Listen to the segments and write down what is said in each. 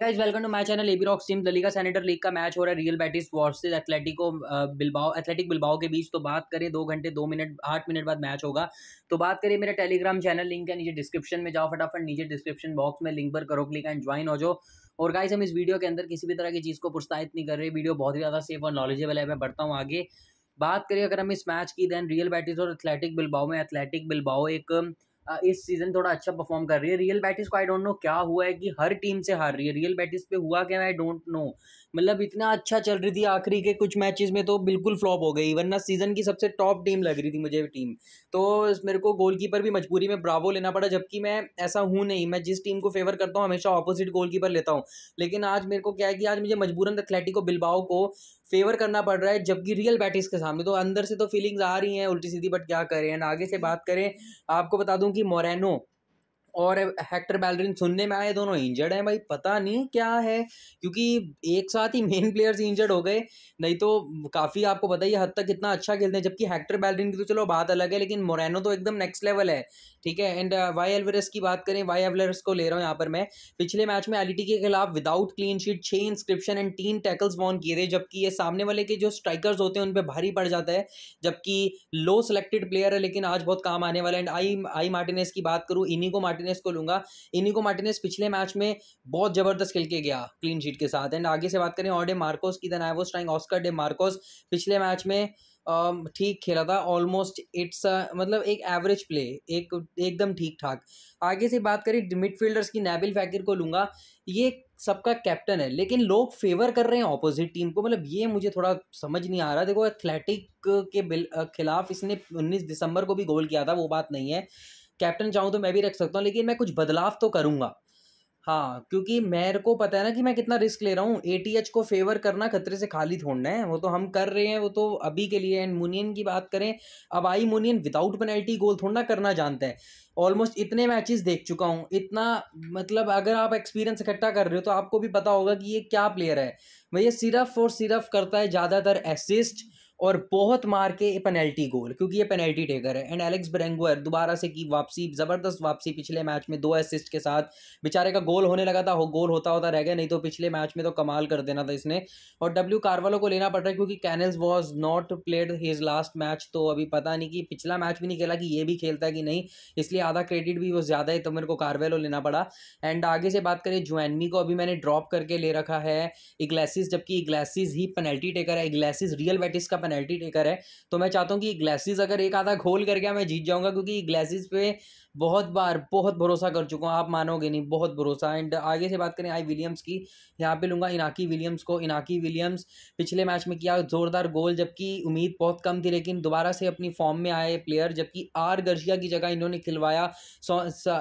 Guys welcome to my channel A B rocks team Liga Santander league का match हो रहा है Real Betis versus Athletico Bilbao Athletic Bilbao के बीच तो बात करें, दो घंटे, दो मिनट आठ मिनट बाद मैच होगा। तो बात करें मेरा टेलीग्राम चैनल लिंक है नीचे डिस्क्रिप्शन में जाओ फटाफट, नीचे डिस्क्रिप्शन बॉक्स में लिंक पर करो क्लिक एंड ज्वाइन हो जाओ। और गाइस हम इस वीडियो के अंदर किसी भी तरह की चीज़ को प्रोत्साहित नहीं कर रहे वीडियो बहुत ही ज़्यादा सेफ़ और नॉलेजेबल है, मैं बढ़ता हूँ आगे। बात करें अगर हम इस मैच की देन रियल बैटिस और एथलेटिक बिलबाओ में एथलेटिक बिलबाओ एक इस सीज़न थोड़ा अच्छा परफॉर्म कर रही है। रियल बैटिस को आई डोंट नो क्या हुआ है कि हर टीम से हार रही है। रियल बैटिस पे हुआ क्या? आई डोंट नो मतलब इतना अच्छा चल रही थी आखिरी के कुछ मैचेस में तो बिल्कुल फ्लॉप हो गई। वरना सीज़न की सबसे टॉप टीम लग रही थी मुझे टीम तो मेरे को गोलकीपर भी मजबूरी में ब्रावो लेना पड़ा, जबकि मैं ऐसा हूँ नहीं। मैं जिस टीम को फेवर करता हूँ, हमेशा ऑपोजिट गोलकीपर लेता हूँ। लेकिन आज मेरे को क्या है कि आज मुझे मजबूरन एथलेटिको बिलबाओ को फेवर करना पड़ रहा है, जबकि रियल बैटिस के सामने। तो अंदर से तो फीलिंग्स आ रही हैं उल्टी सीधी बट क्या करें? आगे से बात करें, आपको बता दूँ कि मोरेनो और हेक्टर बैलरिन सुनने में आए, दोनों इंजर्ड हैं भाई। पता नहीं क्या है, क्योंकि एक साथ ही मेन प्लेयर्स इंजर्ड हो गए। नहीं तो काफ़ी आपको पता ही हद तक कितना अच्छा खेलते हैं, जबकि हेक्टर बैलरिन की तो चलो बात अलग है, लेकिन मोरेनो तो एकदम नेक्स्ट लेवल है। ठीक है एंड वाई एलवरस की बात करें वाई एवलरस को ले रहा हूँ यहाँ पर मैं। पिछले मैच में एलिटी के खिलाफ विदाउट क्लीन शीट छः इंस्क्रिप्शन एंड तीन टैकल्स वॉन किए थे, जबकि ये सामने वाले के जो स्ट्राइकर्स होते हैं उन पर भारी पड़ जाता है, जबकि लो सेलेक्टेड प्लेयर है, लेकिन आज बहुत काम आने वाला है। एंड आई आई मार्टिनेस की बात करूँ, इन्हीं को मार्टिनेस को लूँगा। इनिको मार्टिनेस पिछले मैच में बहुत ज़बरदस्त खेल के गया क्लीन शीट के साथ। एंड आगे से बात करें ऑडे मार्कोस की देन आई वो स्ट्राइंग ऑस्कर डे मार्कोस पिछले मैच में ठीक खेला था। ऑलमोस्ट इट्स मतलब एक एवरेज प्ले एक, एकदम ठीक ठाक आगे से बात करें मिडफील्डर्स की नैबिल फैकिर को लूँगा। ये सबका कैप्टन है, लेकिन लोग फेवर कर रहे हैं ऑपोजिट टीम को। मतलब ये मुझे थोड़ा समझ नहीं आ रहा। देखो एथलेटिक के खिलाफ इसने 19 दिसंबर को भी गोल किया था, वो बात नहीं है। कैप्टन चाहूँ तो मैं भी रख सकता हूँ, लेकिन मैं कुछ बदलाव तो करूँगा। हाँ क्योंकि मेरे को पता है ना कि मैं कितना रिस्क ले रहा हूँ। ए को फेवर करना खतरे से खाली थोड़ना है। वो तो हम कर रहे हैं, वो तो अभी के लिए एंड मुनियन की बात करें। अब आई मुनियन विदाउट पेनल्टी गोल थोड़ा करना जानते हैं। ऑलमोस्ट इतने मैचेस देख चुका हूँ। इतना मतलब अगर आप एक्सपीरियंस इकट्ठा कर रहे हो तो आपको भी पता होगा कि ये क्या प्लेयर है। भैया सिर्फ़ और सिर्फ़ करता है ज़्यादातर एसिस्ट और बहुत मार के पेनल्टी गोल क्योंकि ये पेनल्टी टेकर है। एंड एलेक्स ब्रेंगुअर दोबारा से की वापसी, ज़बरदस्त वापसी पिछले मैच में, दो असिस्ट के साथ। बेचारे का गोल होने लगा था, हो गोल होता होता रह गया, नहीं तो पिछले मैच में तो कमाल कर देना था इसने। और डब्ल्यू कार्वालो को लेना पड़ रहा है, क्योंकि Canales was not played his last match तो अभी पता नहीं कि पिछला मैच भी नहीं खेला कि ये भी खेलता है कि नहीं। इसलिए आधा क्रेडिट भी वो ज़्यादा है तो मेरे को कार्वेलो लेना पड़ा। एंड आगे से बात करें जुएनमी को अभी मैंने ड्रॉप करके ले रखा है। इग्लेसिस जबकि इग्लेसिस ही पेनल्टी टेकर है इग्लेसिस रियल बैटिस का पेनल्टी टेकर है। तो मैं चाहता हूँ कि ग्लासेस अगर एक आधा खोल कर गया, मैं जीत जाऊँगा, क्योंकि ग्लासेस पे बहुत बार बहुत भरोसा कर चुका हूँ। आप मानोगे नहीं, बहुत भरोसा। एंड आगे से बात करें आई विलियम्स की। यहाँ पे लूँगा इनाकी विलियम्स को। इनाकी विलियम्स पिछले मैच में किया ज़ोरदार गोल, जबकि उम्मीद बहुत कम थी, लेकिन दोबारा से अपनी फॉर्म में आए प्लेयर जबकि आर गर्जिया की जगह इन्होंने खिलवाया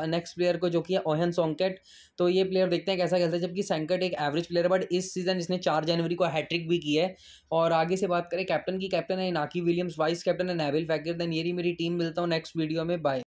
नेक्स्ट प्लेयर को, जो कि ओहन सोंकेट तो ये प्लेयर देखते हैं कैसा खेलता है, जबकि संकट एक एवरेज प्लेयर बट इस सीज़न इसने चार जनवरी को हैट्रिक भी की है। और आगे से बात करें कैप्टन की कैप्टन है नाकी विलियम्स वाइस कैप्टन है नेविल फैकर देन ये मेरी टीम मिलता हूँ नेक्स्ट वीडियो में बाय